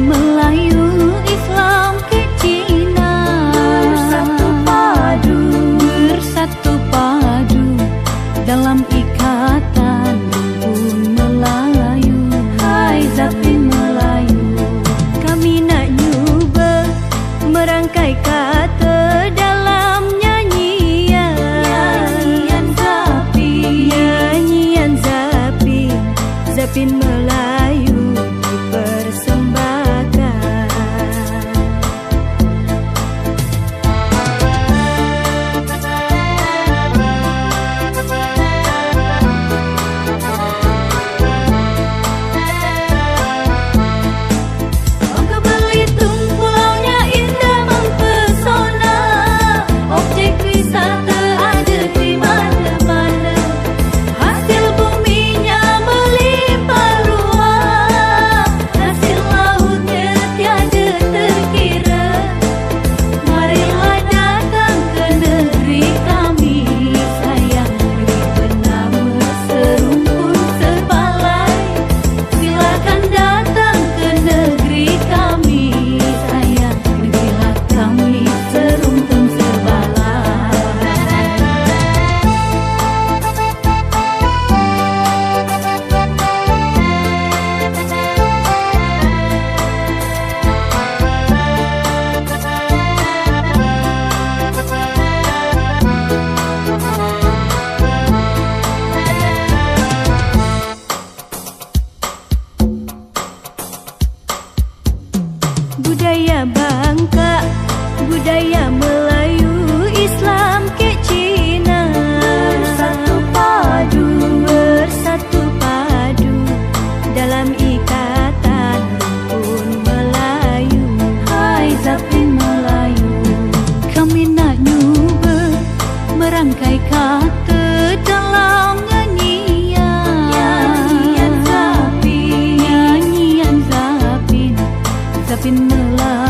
Melayu Islam ke Cina. Bersatu padu. Bersatu padu Dalam ikatan lumpur Melayu. Zapi Melayu Kami nak nyoba Merangkai kata dalam nyanyian. Nyanyian Zapi. Nyanyian Zapi. Zapin Melayu. Bangka budaya Melayu Islam ke Cina. Bersatu padu bersatu padu dalam ikatan pun Melayu. Hai Zapin Melayu kami nak nyoba merangkai kata dalam nyanyian. Nyanyian Zapin. Nyanyian Zapin. Zapin Melayu.